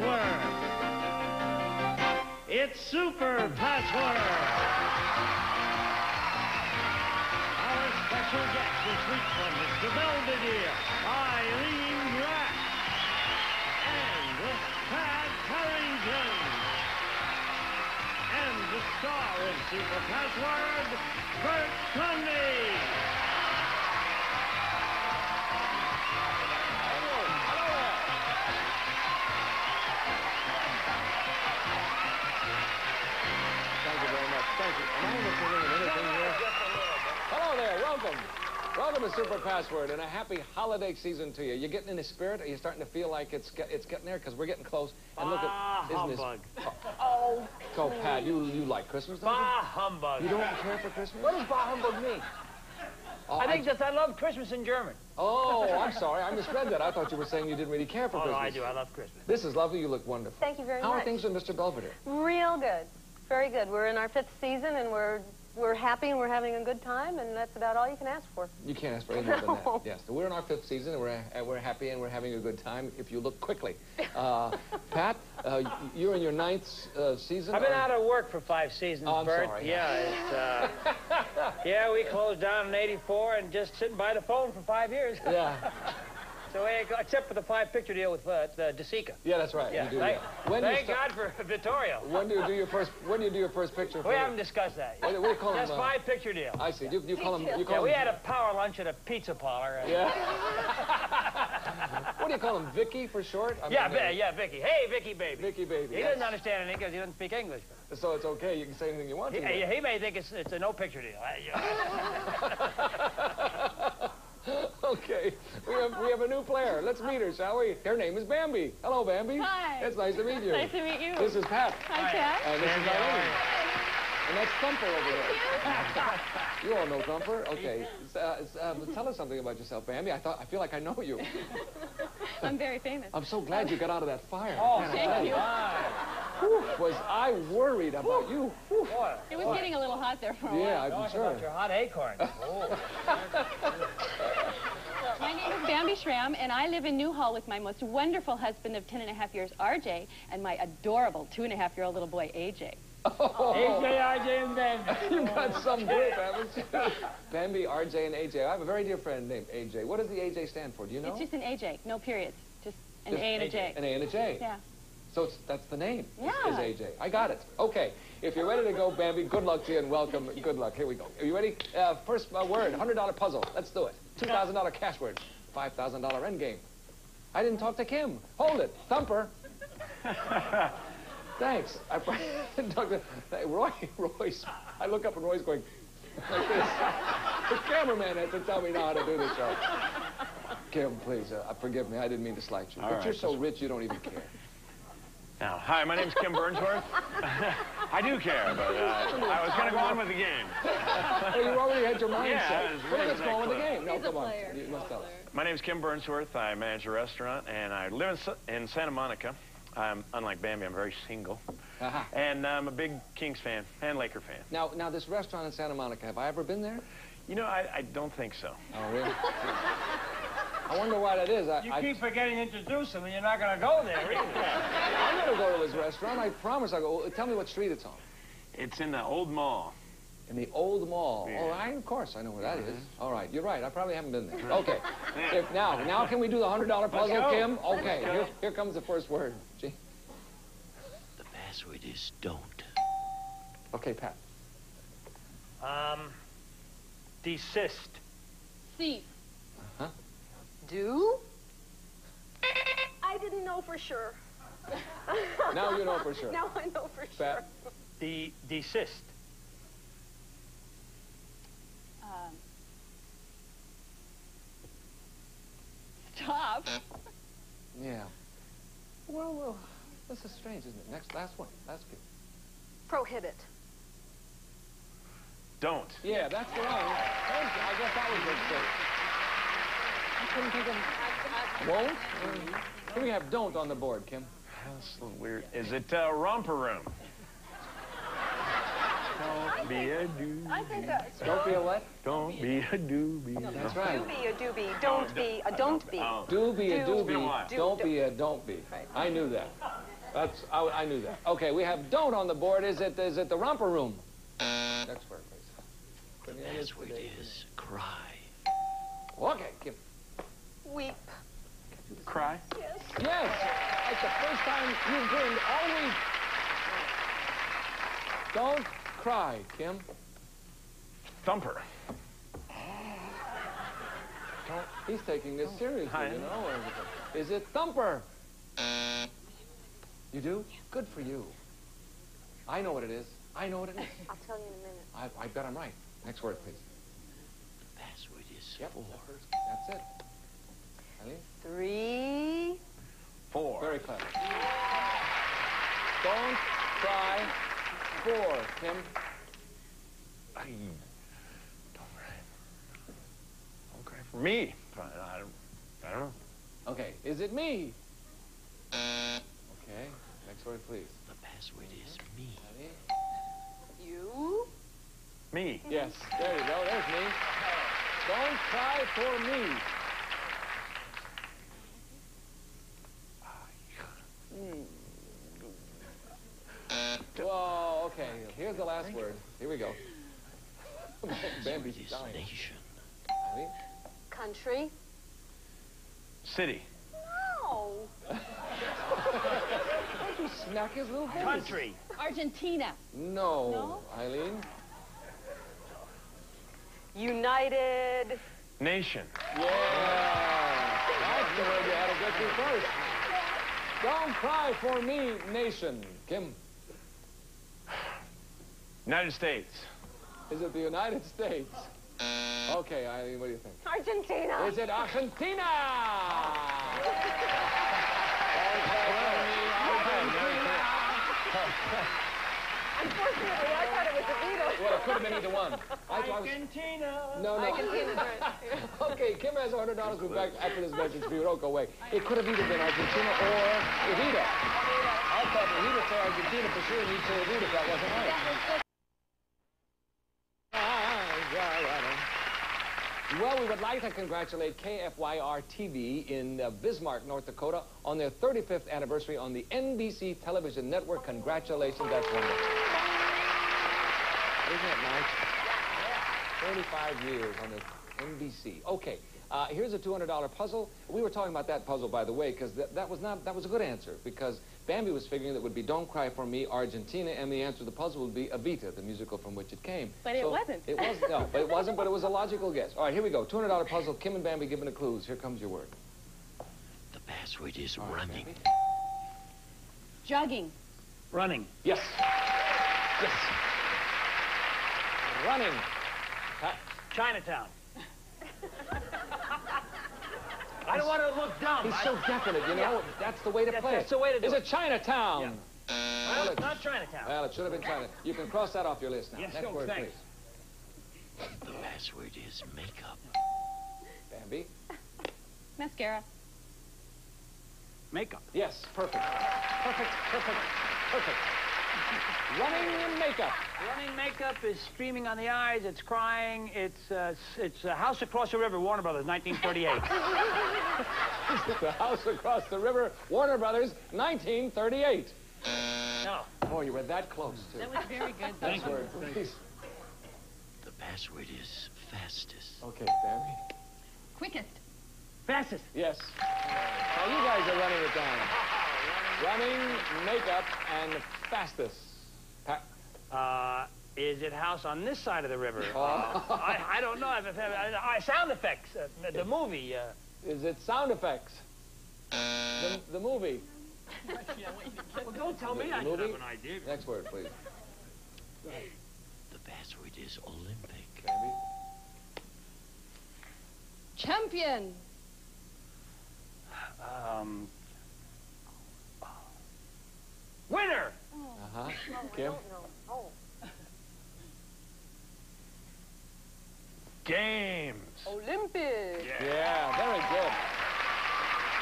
password. It's super password. Our special guest this week from Mr. Belvedere, Ilene Graff, and Pat Harrington, and the star of Super Password, Bert Convy. Welcome. Welcome to Super Password and a happy holiday season to you. You getting in the spirit? Are you starting to feel like it's get, it's getting there? Because we're getting close. And look at ah, isn't this? humbug. Oh, oh go Pat. You you like Christmas, don't Bah, humbug. you? You don't care for Christmas? What does bah humbug mean? Oh, I think that I love Christmas in German. Oh, I'm sorry. I misread that. I thought you were saying you didn't really care for Oh, Christmas. no, I do. I love Christmas. This is lovely. You look wonderful. Thank you very How much. How are things with Mr. Belvedere? Real good. Very good. We're in our fifth season, and we're we're happy and we're having a good time, and that's about all you can ask for. You can't ask for any more than that. Yes, we're in our fifth season, and we're, uh, we're happy and we're having a good time if you look quickly. Uh, Pat, uh, you're in your ninth uh, season. I've been or- out of work for five seasons, Oh, I'm Bert. sorry. Yeah, it's, uh, yeah, we closed down in '84 and just sitting by the phone for five years. Yeah, So, eh, except for the five-picture deal with uh, the De Sica. yeah, that's right. Yeah, you do. thank, yeah. When do you God for Vittorio. When do you do your first? When do you do your first picture? We haven't discussed that. What, what do you call That's them? uh, five-picture deal. I see. You, you call them. You call Yeah, them. we had a power lunch at a pizza parlor. Yeah. what do you call him, Vicky for short? I Yeah, mean, uh, yeah, Vicky. Hey, Vicky, baby. Vicky baby. He yes. doesn't understand anything because he doesn't speak English. So it's okay. You can say anything you want He, to. he, he may think it's, it's a no-picture deal. I- okay. We have we have a new player. Let's meet her, shall we? Her name is Bambi. Hello, Bambi. Hi. It's nice to meet you. Nice to meet you. This is Pat. Hi, Pat. And this is Bambi, how are Ilene. And that's Thumper over there. You all know Thumper. Okay. Uh, uh, tell us something about yourself, Bambi. I thought I feel like I know you. I'm very famous. I'm so glad you got out of that fire. Oh, Man, I thank you. Whew, was I worried about you? Whew. Boy. It was getting a little hot there for a Yeah, while. I'm Talk sure. about your hot acorn. Oh. My name is Bambi Schramm, and I live in Newhall with my most wonderful husband of 10 and a half years, RJ, and my adorable two and a half year old little boy, AJ. Oh. AJ, RJ, and Bambi. You've got some group, haven't you? Bambi, RJ, and AJ. I have a very dear friend named AJ. What does the AJ stand for? Do you know? It's just an AJ, no periods. Just an Just A and AJ. An A and a J. Yeah. So it's, that's the name. is- Yeah. Is AJ. I got it. Okay. If you're ready to go, Bambi, good luck to you and welcome. Good luck. Here we go. Are you ready? Uh, first uh, word, $100 puzzle. Let's do it. $2,000 cash word. $5,000 end game. I didn't talk to Kim. Hold it. Thumper. Thanks. I didn't talk to hey, Roy. Roy's. I look up and Roy's going like this. The cameraman had to tell me now how to do the show. Kim, please, uh, forgive me. I didn't mean to slight you. All but right, you're so rich, you don't even care. Now, hi, my name's Kim Burnsworth. I do care, but uh, I was going to go on with the game. Oh, you already had your mindset. Yeah, I was well, ready let's go on with the game. No, He's a come on. You must tell us. My name is Kim Burnsworth. I manage a restaurant, and I live in, Sa- in Santa Monica. I'm, unlike Bambi, I'm very single. Aha. And I'm a big Kings fan and Laker fan. Now, now, this restaurant in Santa Monica, have I ever been there? You know, I, I don't think so. Oh, really? I wonder why that is. I, You I, keep forgetting to introduce him, and you're not going to go there either. I'm going to go to his restaurant. I promise I'll go. Tell me what street it's on. It's in the old mall. In the old mall. Yeah. Oh, I, of course, I know where that is. All right, you're right. I probably haven't been there. Okay. If, now, now can we do the $100 puzzle, go. Kim? Okay, here, here comes the first word. Gee. The password is don't. Okay, Pat. Um, desist. Thief. Uh huh. Do? I didn't know for sure. Now you know for sure. Now I know for sure. Pat. De- desist. Um, stop. Yeah. Well, well, this is strange, isn't it? Next, last one. Last good. Prohibit. Don't. Yeah, that's the one. Thank you. I guess that was good. I couldn't think of. Won't? Mm. Here we have don't on the board, Kim. That's a little weird. Is it uh, romper room? Don't be a doo. I think that's. Don't be a what? Don't be a doobie. That's Do right. be a doobie. Don't be a don't be. Oh. Do be a Do do be be. what? Don't be a don't be. I knew that. That's, I, I knew that. Okay, we have don't on the board. Is it, is it the romper room? Next word, please. Couldn't hear this Password today. is cry. Okay, Kim. Weep. Cry. Yes. Yes, it's the first time you've grinned all week. Don't cry, Kim. Thumper. Don't, he's taking this seriously, I you know. know. Is it Thumper? You do? Good for you. I know what it is. I know what it is. I'll tell you in a minute. I, I bet I'm right. Next word, please. The password is Yep, four. the first. That's it. Ilene? Three. Four. Very clever. Don't cry. Four, Kim. I, don't cry. Don't cry for me. I, I don't, I don't know. Okay, is it me? Okay, next word, please. The password is me. Ilene? You. Me. Yes, there you go. There's me. Don't cry for me. Okay. Here's the last word. Here we go. Bambi's dying. nation. Ilene? Country. City. No. Don't you smack his little face. Country. Argentina. No. No? Ilene? United. Nation. Yeah. That's the word you had to get to first. Don't cry for me, nation. Kim, United States. is it the United States? Okay, Ilene, what do you think? Argentina. Is it Argentina? Don't cry for me, Argentina. Unfortunately, I thought it was the Beatles. Well, it could have been either one. I, I was, Argentina. no, no. Argentina's right. Okay, Kim has $100. We'll be back after this message for you. Don't go away. It could have either been Argentina or Evita. I thought Evita said Argentina for sure, and you'd say Evita if that wasn't right. Well, we would like to congratulate KFYR TV in uh, Bismarck, North Dakota, on their 35th anniversary on the NBC television network. Congratulations, that's wonderful. Isn't it nice? 35 years on the NBC. Okay, uh, here's a $200 puzzle. We were talking about that puzzle, by the way, because that, that was not that was a good answer. Because Bambi was figuring that would be "Don't Cry for Me," Argentina, and the answer to the puzzle would be Evita, the musical from which it came. But it wasn't. It wasn't. no, but it wasn't. But it was a logical guess. All right, here we go. $200 puzzle. Kim and Bambi giving the clues. Here comes your word. The password is All right, running. Bambi. Jogging. Running. Yes. Yes. Running. Pat. Chinatown. I don't want to look dumb. He's I- so definite, you know. That's the way to That's- play that's it. the way to do Is it. it Chinatown? Well, Well, it's not Chinatown. Well, it should have been China. You can cross that off your list now. Yes, Next no, word, thanks. please. The password is makeup. Bambi. Mascara. Makeup. Yes, perfect. Perfect, perfect, perfect. Running and makeup. Running makeup is streaming on the eyes. It's crying. It's uh, it's a house across the river. Warner Brothers, 1938. the house across the river, Warner Brothers, 1938. no. Oh, you were that close, too. That was very good. Next word, please. The password is fastest. Okay, Bambi. Quickest. Fastest. Yes. Now you guys are running it down. Running, makeup, and fastest. Pa- Uh, is it house on this side of the river? Oh. Uh, I, I don't know. If, if, uh, sound effects. Uh, the- the movie. Uh, Is it sound effects? The, the movie. well, don't tell me The I don't movie? have an idea. Next word, please. The password is Olympic. Bambi. Champion. Um, winner. Uh-huh. Kim? Oh. Games. Olympic. Yeah, very good.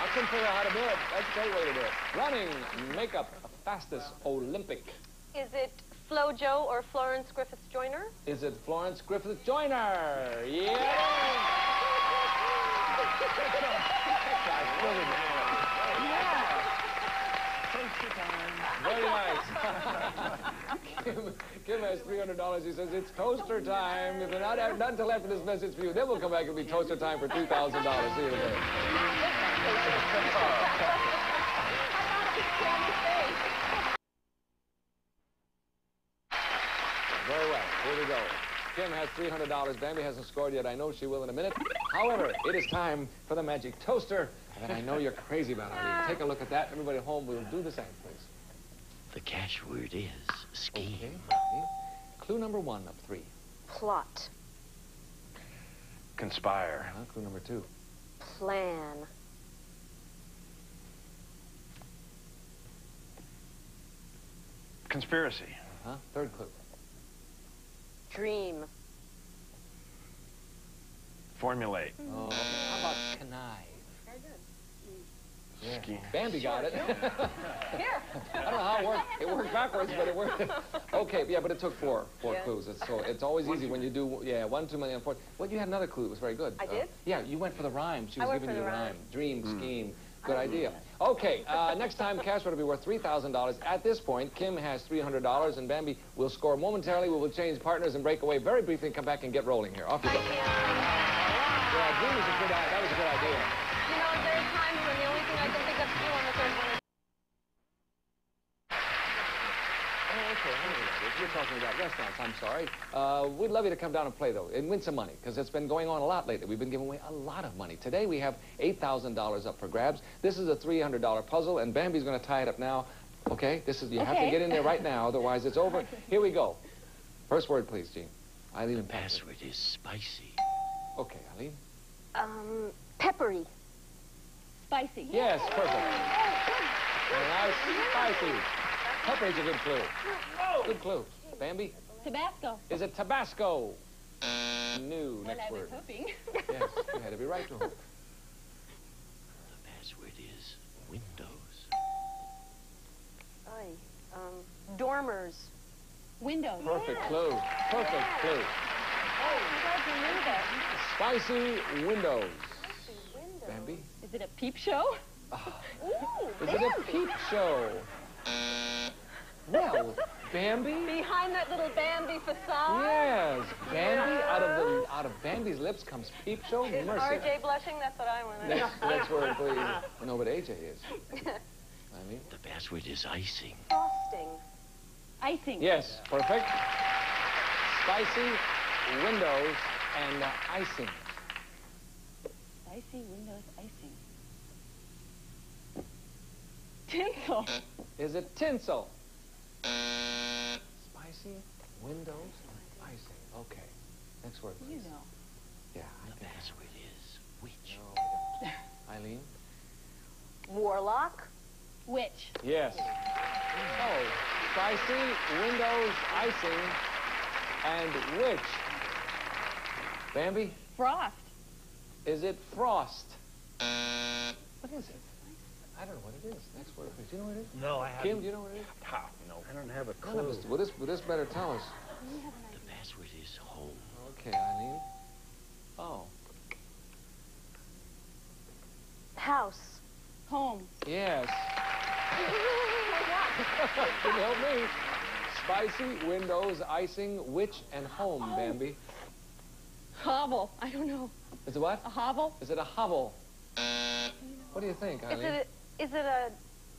I couldn't figure out how to do it. That's a great way to do it. Running, makeup, fastest, Olympic. Is it FloJo or Florence Griffith Joyner? Is it Florence Griffith Joyner? Yeah! So Very nice. Kim, has $300. He says, it's toaster time. If you're not, until after this message for you, then we'll come back and be toaster time for $2,000. See you today. Very well. Here we go. Kim has $300. Bambi hasn't scored yet. I know she will in a minute. However, it is time for the magic toaster that I know you're crazy about, Arlene. Take a look at that. Everybody at home will do the same, please. The cash word is scheme. Okay. Arlene. Clue number one of three. Plot. Conspire. Uh, clue number two. Plan. Conspiracy. Huh? Third clue. Dream. Formulate. Oh, how about connive? Yeah. Scheme. Bambi got it. Here. I don't know how it worked. It worked backwards, but it worked. Okay, yeah, but it took four, four Yeah. clues. It's, so it's always easy when you do, yeah, one too many on four. Well, you had another clue. It was very good. I did? yeah, you went for the rhyme. She was went giving you the the rhyme. rhyme. Dream, Hmm. scheme. Good idea. Okay, uh, next time, cash would be worth $3,000. At this point, Kim has $300, and Bambi will score momentarily. We will change partners and break away very briefly and come back and get rolling here. Off you go. Yeah, Dream is a good, i- that was a good idea. You know, there are times when the only thing I can think of to do on the third one is Oh, okay. I know that is. You're talking about restaurants. I'm sorry. Uh, we'd love you to come down and play, though, and win some money, because it's been going on a lot lately. We've been giving away a lot of money. Today, we have $8,000 up for grabs. This is a $300 puzzle, and Bambi's going to tie it up now. Okay? This is, you have to get in there right now, otherwise it's over. Here we go. First word, please, Gene. Ilene The and Patrick. password is spicy. Okay, Ilene. um, peppery. Spicy. Yes, perfect. Very nice. Spicy. Peppery's a good clue. Good clue. Bambi, Tabasco. is it Tabasco? New. Well, Next I was word. hoping. Yes, you had to be right to hope. The password is windows. Ay, um, dormers. Windows. Perfect clue. Perfect clue. Oh, I'm glad you knew that. Spicy windows. Window. Bambi? Is it a peep show? Ooh, Is it a peep show? Well, Bambi? Behind that little Bambi facade. Yes, Bambi. Out of the out of Bambi's lips comes peep show. Is Mercy. RJ blushing? That's what I want to know. Next, next word, please. No, but AJ is. I mean, The password is icing. Frosting. Icing. yes, perfect. Spicy windows and uh, icing. Spicy windows icing. Tinsel. Is it tinsel? Spicy windows and icing. Okay. Next word, You please. know. Yeah, I The think. password is witch. No, I don't. Ilene? Warlock. Witch. Yes. Oh, spicy, windows, icing, and which? Bambi, Frost. is it frost? What is it? I don't know what it is. Next word, please. Do you know what it is? No, I haven't. Kim, do you know what it is? Ha, no. I don't have a None of us. Well, this, well, this better tell us. The password is home. Okay, Ilene. Oh, House. Home. yes. Can you help me? Spicy, windows, icing, witch, and home, oh. Bambi. Hovel. I don't know. Is it what? A hovel? Is it a hovel? What do you think, Is Ilene? it? Is it a?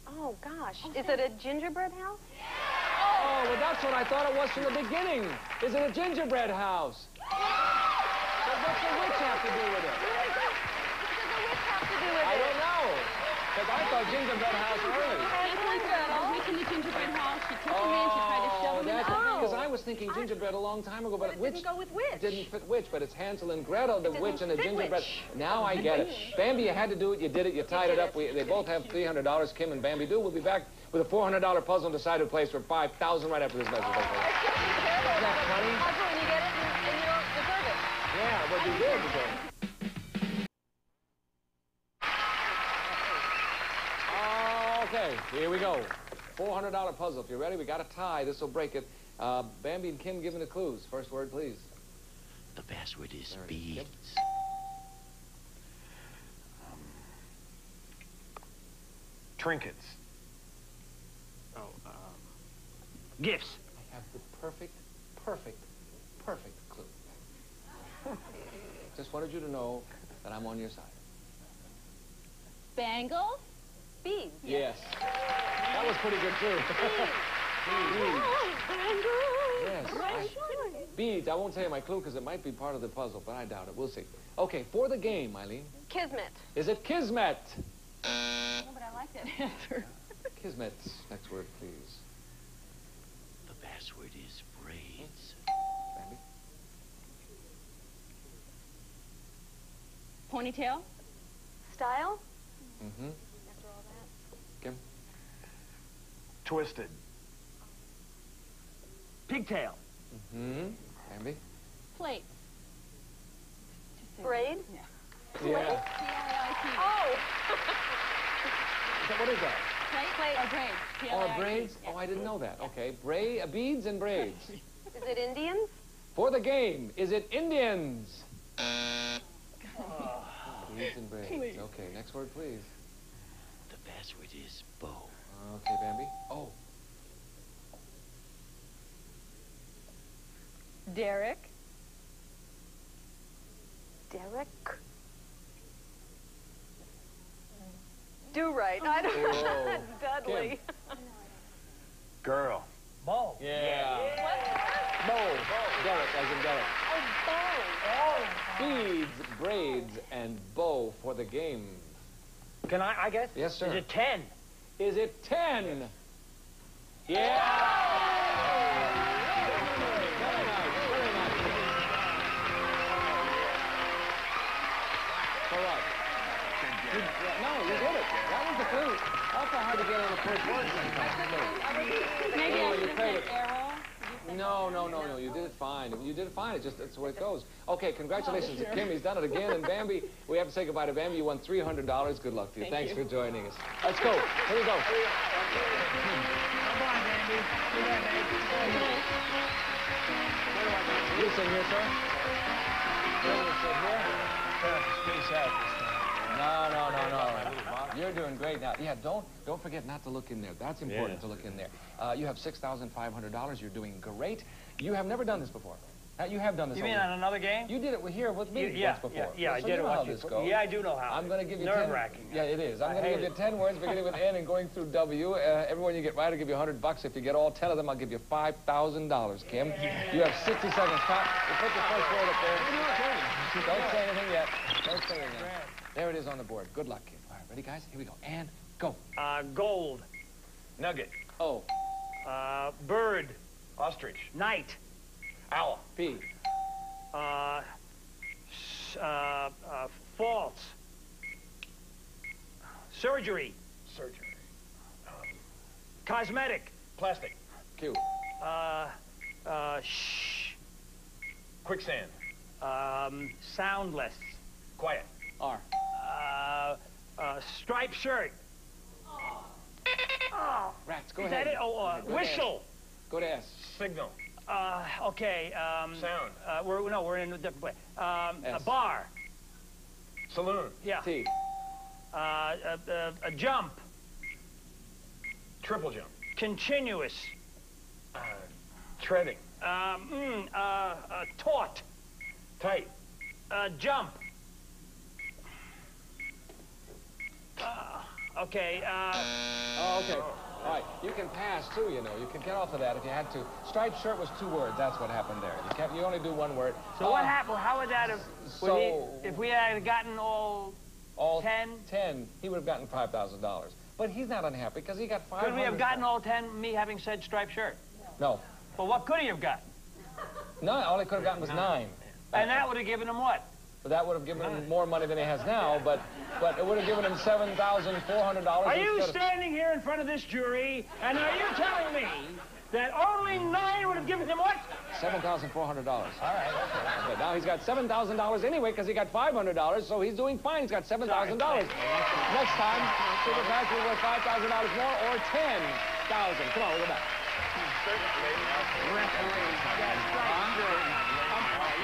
Oh gosh. Is it a gingerbread house? Oh, well, that's what I thought it was from the beginning. Is it a gingerbread house? But what's the witch have to do with it? What does the witch have to do with it? I don't know. Because I thought gingerbread house early. The witch in the gingerbread house. She took him in. She tried to shove Oh, him in that's the oven. because I was thinking gingerbread a long time ago, but, But it witch didn't go with witch. didn't fit witch, but it's Hansel and Gretel, the witch and the gingerbread. witch. Now I get it. Bambi, you had to do it. You did it. You tied it up. We, they both have $300. Kim and Bambi do. We'll be back with a $400 puzzle and decide who plays for 5000 right after this message. Oh, okay. Isn't that funny? And you get it and, and you don't deserve it. Yeah, but you did. Okay, here we go. $400 puzzle. If you're ready, we got a tie. This will break it. Uh, Bambi and Kim giving the clues. First word, please. The password is There it is. Yep. beads. Trinkets. Gifts. I have the perfect, perfect, perfect clue. Just wanted you to know that I'm on your side. Bangles? Beads. Yes. That was pretty good, too. Yes. Beads. I won't tell you my clue because it might be part of the puzzle, but I doubt it. We'll see. Okay, for the game, Ilene. Kismet. Is it Kismet? No, but I like that answer. Kismet. Next word, please. The password is braids. Bambi. Ponytail? Style. Mm-hmm. After all that. Kim? Twisted. Pigtail. Mm-hmm. Bambi? Plate. Braid. Yeah. P-L-A-I-T. Oh. So what is that? Plate? Or braids? Oh, P-L-A-I-T. braids? Yeah. Oh, I didn't know that. Okay. Bra- uh, beads and braids. Is it Indians? For the game, is it Indians? Beads and braids. Okay, next word, please. The password is bow. Okay, Bambi. Oh, Derek? Derek. Do right. I don't Whoa. know. Dudley. Girl. Bo. yeah. Bow. Derek, as in Derek. Oh, Beads, braids, and bow for the game. Can I, I guess? Yes, sir. Is it 10? Is it 10? Yeah! Very to get on the first word sometimes. Maybe Oh, I should have said it. arrow. No, no, no, no. You did it fine. You did it fine. It's just that's the way it goes. Okay, congratulations oh, to Kim. He's done it again. And Bambi, we have to say goodbye to Bambi. You won $300. Good luck to you. Thank Thanks you. for joining us. Let's go. Here we go. Come on, Andy. Do that, babe. You sing here, sir. You want sit here? Space out. No, no, no, no. You're doing great now. Yeah, don't don't forget not to look in there. That's important Yeah. to look in there. Uh, you have six thousand five hundred dollars. You're doing great. You have never done this before. Uh, you have done this. You mean over- on another game? You did it here with me You- yeah, once before. yeah, yeah, I did you it know how once this before. goes. Yeah, I do know how. I'm going to give you Nerve-wracking. 10. Yeah, it is. I'm going to hate give you 10 words beginning with N and going through W. Uh, everyone you get right, I'll give you 100 bucks. If you get all 10 of them, I'll give you $5,000, Kim. You have 60 seconds. Top. You put the first word up there. Don't say anything yet. Don't say anything yet. There it is on the board. Good luck, Kim. All right, ready, guys? Here we go. And go. Uh, gold. Nugget. O, Uh, bird. Ostrich. Night. Owl. P, Uh, s- uh, uh, false. Surgery. Surgery. Cosmetic. Plastic. Q, Uh, uh, shh. Quicksand. Um, soundless. Quiet. R, uh, striped shirt. Oh, rats. Go is ahead. that it? Oh, uh, Go whistle. S. Go to S. Signal. Uh, okay. Um, Sound. Uh, we're no, we're in a different way. Um, a S. bar. Saloon. Yeah. T, Uh, a, a, a jump. Triple jump. Continuous. Uh, treading. Um, mm, uh, uh, taut. Tight. Uh, jump. Uh, okay. Uh, Oh, okay. All right. You can pass too, you know. You can get off of that if you had to. Striped shirt was two words. That's what happened there. You can't. You only do one word. so what Uh, happened? How would that have? so- he, if we had gotten all, All 10? Ten. He would have gotten five thousand dollars. But he's not unhappy because he got five. could we have gotten all ten? Me having said striped shirt. No. Well, what could he have gotten? No. All he could have gotten was nine. And that would have given him what? But that would have given him more money than he has now. But but it would have given him seven thousand four hundred dollars. Are you standing here in front of this jury, and are you telling me that only nine would have given him what? Seven thousand four hundred dollars. All right. Okay. Now he's got seven thousand dollars anyway because he got five hundred dollars, so he's doing fine. He's got seven thousand dollars. Next time, Super Fast will worth five thousand dollars more or ten thousand. Come on, we'll go back.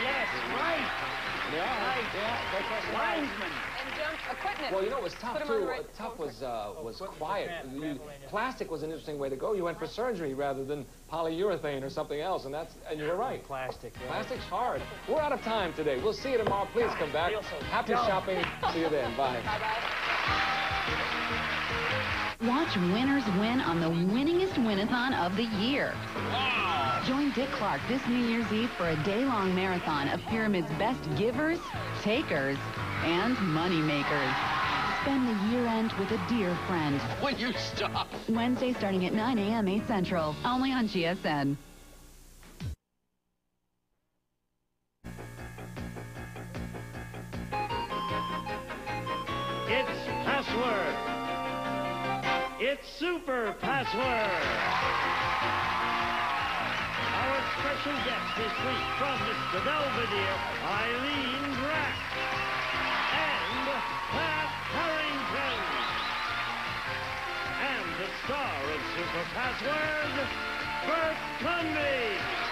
Yes, right. Yeah. Right. Yeah, great question. Linesman. And jump equipment. Well, you know, it was tough Put 'em on too. right- Uh, tough was uh, was equipment, quiet. tran- You- plastic was an interesting way to go. You went for surgery rather than polyurethane or something else, and that's and you were right. Plastic. yeah. Plastic's hard. We're out of time today. We'll see you tomorrow. Please come back. So Happy dumb. shopping. See you then. Bye. Watch winners win on the winningest winathon of the year. Join Dick Clark this New Year's Eve for a day-long marathon of Pyramid's best givers, takers, and money makers. Spend the year-end with a dear friend. Will you stop? Wednesday starting at 9 a.m. 8 Central, only on GSN. It's password. It's super password. Special guest this week from Mr. Belvedere, Ilene Drack. And Pat Harrington. And the star of Super Password, Bert Convy.